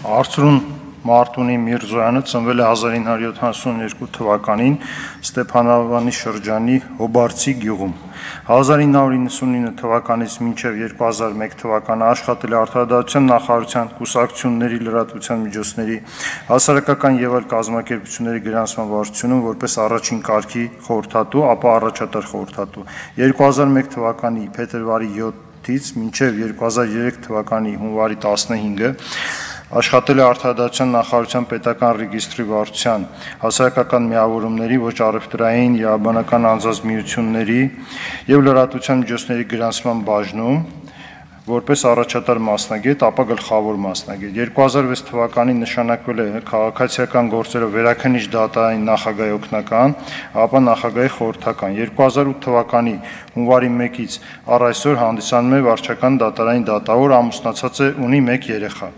Արծրուն Մարտունի Միրզոյանը ծնվել է 1972 թվականին Ստեփանավանի շրջանի Հոբարցի գյուղում։ 1999 թվականից մինչև 2001 թվականը աշխատել է Արտադրության նախարարության կուսակցությունների լրատվության միջոցների հասարակական եւ այլ կազմակերպությունների գրանցման վարչությունում որպես առաջին կարգի խորհրդատու, ապա առաջատար խորհրդատու։ 2001 թվականի փետրվարի 7-ից մինչև 2003 թվականի հունվարի 15-ը աշխատել է Արտադրության նախարարության պետական ռեգիստրի վարչության հասարակական միավորումների ոչ առևտրային իրավաբանական անձանց միությունների եւ լրատվության միջոցների գրանցման բաժնում որպես առաջատար մասնագետ, ապա գլխավոր մասնագետ։ 2006 թվականին նշանակվել է քաղաքացիական գործերով վերաքնիչ դատարանի նախագահի օգնական, ապա նախագահի խորհրդական։ 2008 թվականի հունվարի 1-ից առ այսօր հանդիսանում է վարչական դատարանի դատավոր, ամուսնացած է, ունի 1 երեխա։